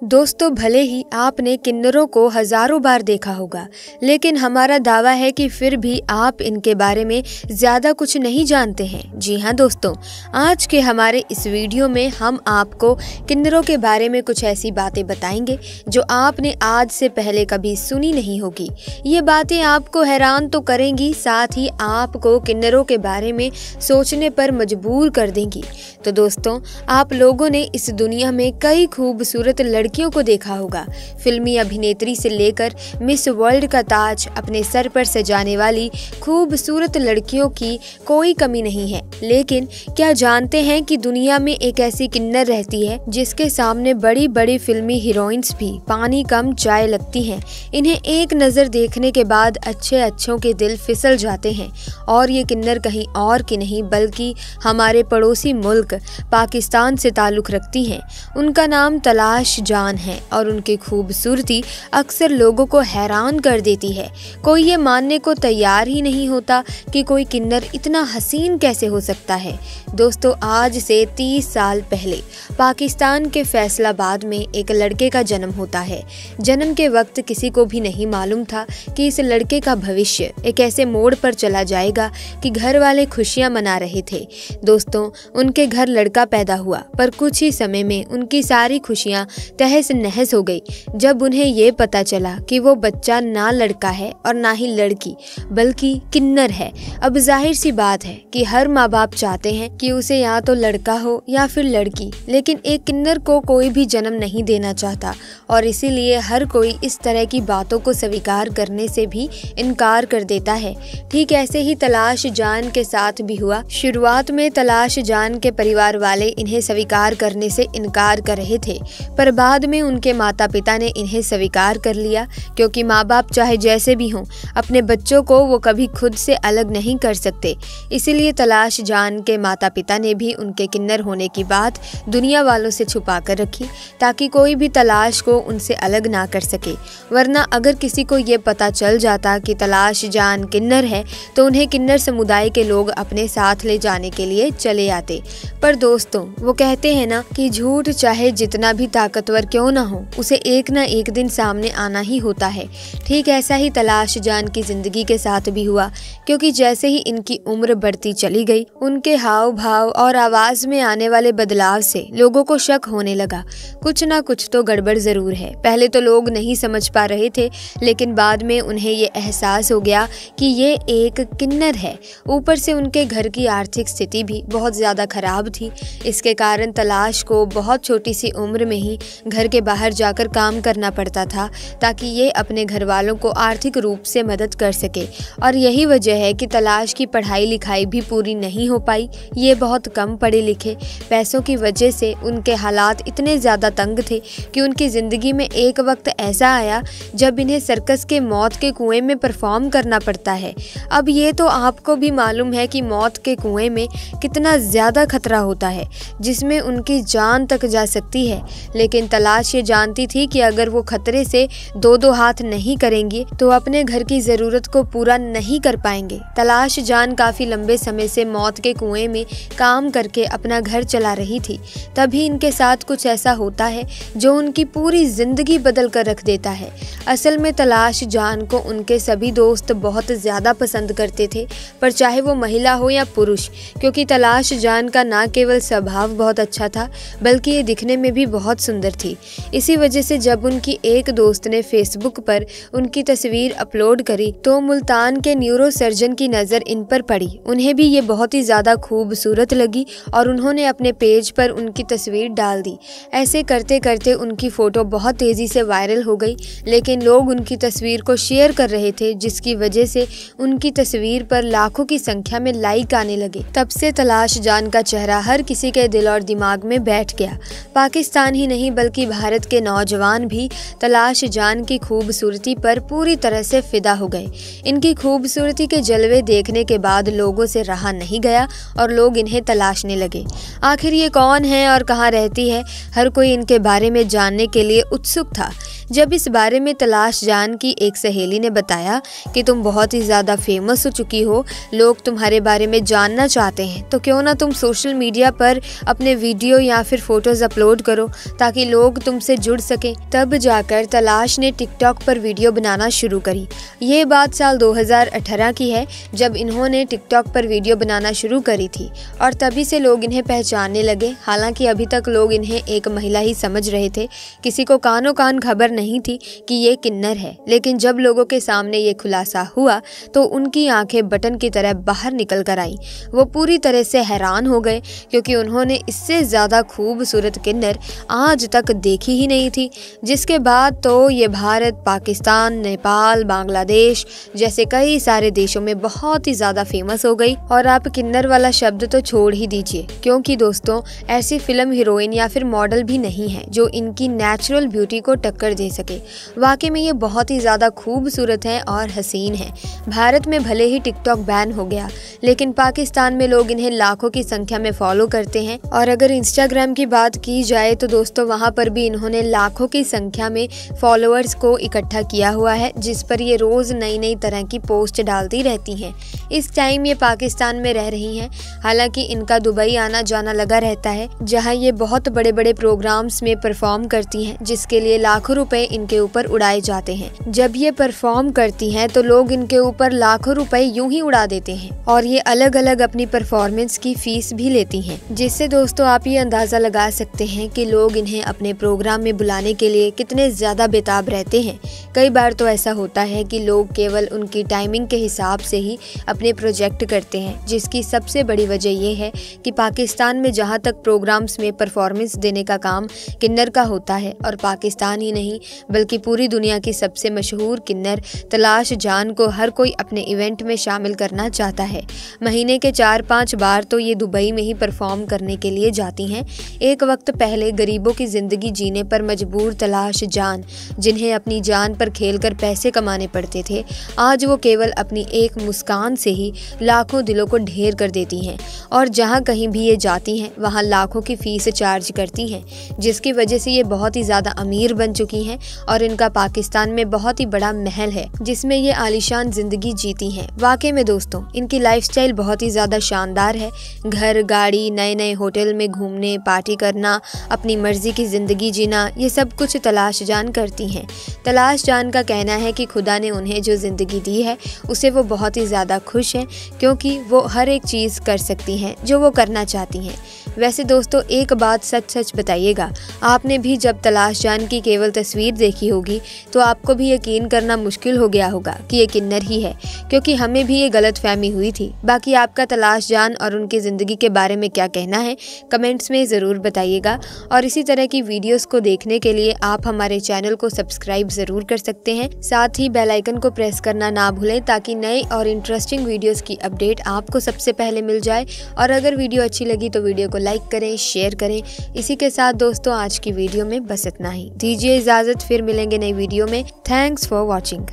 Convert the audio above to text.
दोस्तों, भले ही आपने किन्नरों को हज़ारों बार देखा होगा, लेकिन हमारा दावा है कि फिर भी आप इनके बारे में ज़्यादा कुछ नहीं जानते हैं। जी हाँ दोस्तों, आज के हमारे इस वीडियो में हम आपको किन्नरों के बारे में कुछ ऐसी बातें बताएँगे, जो आपने आज से पहले कभी सुनी नहीं होगी। ये बातें आपको हैरान तो करेंगी, साथ ही आपको किन्नरों के बारे में सोचने पर मजबूर कर देंगी। तो दोस्तों, आप लोगों ने इस दुनिया में कई खूबसूरत लड़की लड़कियों को देखा होगा। फिल्मी अभिनेत्री से लेकर मिस वर्ल्ड का ताज अपने सर पर सजाने वाली खूबसूरत लड़कियों की कोई कमी नहीं है। लेकिन क्या जानते हैं कि दुनिया में एक ऐसी किन्नर रहती है जिसके सामने बड़ी बड़ी फिल्मी हीरोइंस भी पानी कम चाय लगती हैं। इन्हें एक नज़र देखने के बाद अच्छे अच्छों के दिल फिसल जाते हैं। और ये किन्नर कहीं और की नहीं, बल्कि हमारे पड़ोसी मुल्क पाकिस्तान से ताल्लुक़ रखती हैं। उनका नाम तलाश जान है और उनकी खूबसूरती अक्सर लोगों को हैरान कर देती है। कोई ये मानने को तैयार ही नहीं होता कि कोई किन्नर इतना हसीन कैसे हो सकता है। दोस्तों, आज से 30 साल पहले पाकिस्तान के फैसलाबाद में एक लड़के का जन्म होता है। जन्म के वक्त किसी को भी नहीं मालूम था कि इस लड़के का भविष्य एक ऐसे मोड़ पर चला जाएगा कि घर वाले खुशियाँ मना रहे थे। दोस्तों, उनके घर लड़का पैदा हुआ, पर कुछ ही समय में उनकी सारी खुशियाँ तहस नहस हो गई जब उन्हें ये पता चला कि वो बच्चा ना लड़का है और ना ही लड़की, बल्कि किन्नर है। अब ज़ाहिर सी बात है कि हर माँ बाप चाहते हैं कि उसे या तो लड़का हो या फिर लड़की, लेकिन एक किन्नर को कोई भी जन्म नहीं देना चाहता और इसीलिए हर कोई इस तरह की बातों को स्वीकार करने से भी इनकार कर देता है। ठीक ऐसे ही तलाश जान के साथ भी हुआ। शुरुआत में तलाश जान के परिवार वाले इन्हें स्वीकार करने से इनकार कर रहे थे, पर बाद में उनके माता पिता ने इन्हें स्वीकार कर लिया, क्योंकि माँ बाप चाहे जैसे भी हों, अपने बच्चों को वो कभी खुद से अलग नहीं कर सकते। इसीलिए तलाश जान के माता पिता ने भी उनके किन्नर होने की बात दुनिया वालों से छुपा कर रखी, ताकि कोई भी तलाश को उनसे अलग ना कर सके। वरना अगर किसी को ये पता चल जाता कि तलाश जान किन्नर है तो उन्हें किन्नर समुदाय के लोग अपने साथ ले जाने के लिए चले आते। पर दोस्तों, वो कहते हैं ना कि झूठ चाहे जितना भी ताकतवर क्यों ना हो? उसे एक ना एक दिन सामने आना ही होता है। ठीक ऐसा ही तलाश जान की ज़िंदगी के साथ भी हुआ, क्योंकि जैसे ही इनकी उम्र बढ़ती चली गई, उनके हाव भाव और आवाज़ में आने वाले बदलाव से लोगों को शक होने लगा। कुछ ना कुछ तो गड़बड़ ज़रूर है। पहले तो लोग नहीं समझ पा रहे थे, लेकिन बाद में उन्हें ये एहसास हो गया कि ये एक किन्नर है। ऊपर से उनके घर की आर्थिक स्थिति भी बहुत ज़्यादा खराब थी। इसके कारण तलाश को बहुत छोटी सी उम्र में ही घर के बाहर जाकर काम करना पड़ता था, ताकि ये अपने घर वालों को आर्थिक रूप से मदद कर सके। और यही वजह है कि तलाश की पढ़ाई लिखाई भी पूरी नहीं हो पाई। ये बहुत कम पढ़े लिखे पैसों की वजह से उनके हालात इतने ज़्यादा तंग थे कि उनकी ज़िंदगी में एक वक्त ऐसा आया, जब इन्हें सर्कस के मौत के कुएँ में परफॉर्म करना पड़ता है। अब ये तो आपको भी मालूम है कि मौत के कुएँ में कितना ज़्यादा खतरा होता है, जिसमें उनकी जान तक जा सकती है, लेकिन तलाश ये जानती थी कि अगर वो खतरे से दो दो हाथ नहीं करेंगी तो अपने घर की ज़रूरत को पूरा नहीं कर पाएँगे। तलाश जान काफ़ी लंबे समय से मौत के कुएँ में काम करके अपना घर चला रही थी। तभी इनके साथ कुछ ऐसा होता है जो उनकी पूरी ज़िंदगी बदल कर रख देता है। असल में तलाश जान को उनके सभी दोस्त बहुत ज़्यादा पसंद करते थे, पर चाहे वो महिला हो या पुरुष, क्योंकि तलाश जान का ना केवल स्वभाव बहुत अच्छा था, बल्कि ये दिखने में भी बहुत सुंदर थी। इसी वजह से जब उनकी एक दोस्त ने फेसबुक पर उनकी तस्वीर अपलोड करी तो मुल्तान के न्यूरो सर्जन की नज़र इन पर पड़ी। उन्हें भी ये बहुत ही ज़्यादा खूबसूरत लगी और उन्होंने अपने पेज पर उनकी तस्वीर डाल दी। ऐसे करते करते उनकी फ़ोटो बहुत तेज़ी से वायरल हो गई, लेकिन लोग उनकी तस्वीर को शेयर कर रहे थे, जिसकी वजह से उनकी तस्वीर पर लाखों की संख्या में लाइक आने लगे। तब से तलाश जान का चेहरा हर किसी के दिल और दिमाग में बैठ गया। पाकिस्तान ही नहीं, बल्कि भारत के नौजवान भी तलाश जान की खूबसूरती पर पूरी तरह से फिदा हो गए। इनकी खूबसूरती के जलवे देखने के बाद लोगों से रहा नहीं गया और लोग इन्हें तलाशने लगे। आखिर ये कौन है और कहाँ रहती है? हर कोई इनके बारे में जानने के लिए उत्सुक था। जब इस बारे में तलाश जान की एक सहेली ने बताया कि तुम बहुत ही ज़्यादा फ़ेमस हो चुकी हो, लोग तुम्हारे बारे में जानना चाहते हैं तो क्यों ना तुम सोशल मीडिया पर अपने वीडियो या फिर फ़ोटोज़ अपलोड करो, ताकि लोग तुमसे जुड़ सकें। तब जाकर तलाश ने टिकटॉक पर वीडियो बनाना शुरू करी। ये बात साल 2018 की है, जब इन्होंने टिकटॉक पर वीडियो बनाना शुरू करी थी, और तभी से लोग इन्हें पहचानने लगे। हालाँकि अभी तक लोग इन्हें एक महिला ही समझ रहे थे। किसी को कानों कान खबर नहीं थी कि ये किन्नर है। लेकिन जब लोगों के सामने ये खुलासा हुआ तो उनकी आँखें बटन की तरह बाहर निकल कर आई। वो पूरी तरह से हैरान हो गए, क्योंकि उन्होंने इससे ज़्यादा खूबसूरत किन्नर आज तक देखी ही नहीं थी। जिसके बाद तो ये भारत, पाकिस्तान, नेपाल, बांग्लादेश जैसे कई सारे देशों में बहुत ही ज़्यादा फ़ेमस हो गई। और आप किन्नर वाला शब्द तो छोड़ ही दीजिए, क्योंकि दोस्तों, ऐसी फ़िल्म हीरोइन या फिर मॉडल भी नहीं है, जो इनकी नेचुरल ब्यूटी को टक्कर दे सके। वाकई में ये बहुत ही ज़्यादा खूबसूरत हैं और हसीन हैं। भारत में भले ही टिकटॉक बैन हो गया, लेकिन पाकिस्तान में लोग इन्हें लाखों की संख्या में फॉलो करते हैं। और अगर इंस्टाग्राम की बात की जाए तो दोस्तों, वहाँ पर भी इन्होंने लाखों की संख्या में फॉलोअर्स को इकट्ठा किया हुआ है, जिस पर ये रोज़ नई नई तरह की पोस्ट डालती रहती हैं। इस टाइम ये पाकिस्तान में रह रही हैं। हालाँकि इनका दुबई आना जाना लगा रहता है, जहाँ ये बहुत बड़े बड़े प्रोग्राम्स में परफॉर्म करती हैं, जिसके लिए लाखों रुपए इनके ऊपर उड़ाए जाते हैं। जब ये परफॉर्म करती हैं तो लोग इनके ऊपर लाखों रुपए यूँ ही उड़ा देते हैं और ये अलग अलग अपनी परफॉर्मेंस की फ़ीस भी लेती हैं। जिससे दोस्तों, आप ये अंदाज़ा लगा सकते हैं कि लोग इन्हें अपने प्रोग्राम में बुलाने के लिए कितने ज़्यादा बेताब रहते हैं। कई बार तो ऐसा होता है कि लोग केवल उनकी टाइमिंग के हिसाब से ही अपने प्रोजेक्ट करते हैं, जिसकी सबसे बड़ी वजह यह है कि पाकिस्तान में जहाँ तक प्रोग्राम्स में परफॉर्मेंस देने का काम किन्नर का होता है और पाकिस्तान ही नहीं बल्कि पूरी दुनिया की सबसे मशहूर किन्नर तलाश जान को हर कोई अपने इवेंट में शामिल करना चाहता है। महीने के चार पाँच बार तो ये दुबई में ही परफॉर्म करने के लिए जाती हैं। एक वक्त पहले गरीबों की ज़िंदगी जीने पर मजबूर तलाश जान, जिन्हें अपनी जान पर खेल कर पैसे कमाने पड़ते थे, आज वो केवल अपनी एक मुस्कान से ही लाखों दिलों को ढेर कर देती हैं। और जहाँ कहीं भी ये जाती हैं, वहाँ लाखों की फ़ीस चार्ज करती हैं, जिसकी वजह से ये बहुत ही ज़्यादा अमीर बन चुकी हैं और इनका पाकिस्तान में बहुत ही बड़ा महल है, जिसमें ये आलिशान ज़िंदगी जीती हैं। वाकई में दोस्तों, इनकी लाइफस्टाइल बहुत ही ज़्यादा शानदार है। घर, गाड़ी नए नए होटल में घूमने पार्टी करना, अपनी मर्ज़ी की ज़िंदगी जीना, ये सब कुछ तलाश जान करती हैं। तलाश जान का कहना है कि खुदा ने उन्हें जो ज़िंदगी दी है, उसे वो बहुत ही ज़्यादा खुश हैं, क्योंकि वो हर एक चीज़ कर सकती हैं, जो वो करना चाहती हैं। वैसे दोस्तों, एक बात सच सच बताइएगा। आपने भी जब तलाश जान की केवल तस्वीर देखी होगी तो आपको भी यकीन करना मुश्किल हो गया होगा कि ये किन्नर ही है, क्योंकि हमें भी ये गलत फहमी हुई थी। बाकी आपका तलाश जान और उनकी ज़िंदगी के बारे में क्या कहना है, कमेंट्स में ज़रूर बताइएगा। और इसी तरह की वीडियोस को देखने के लिए आप हमारे चैनल को सब्सक्राइब ज़रूर कर सकते हैं। साथ ही बेलाइकन को प्रेस करना ना भूलें, ताकि नए और इंटरेस्टिंग वीडियोज़ की अपडेट आपको सबसे पहले मिल जाए। और अगर वीडियो अच्छी लगी तो वीडियो को लाइक करें, शेयर करें। इसी के साथ दोस्तों, आज की वीडियो में बस इतना ही। दीजिए इजाज़त, फिर मिलेंगे नई वीडियो में। Thanks for watching.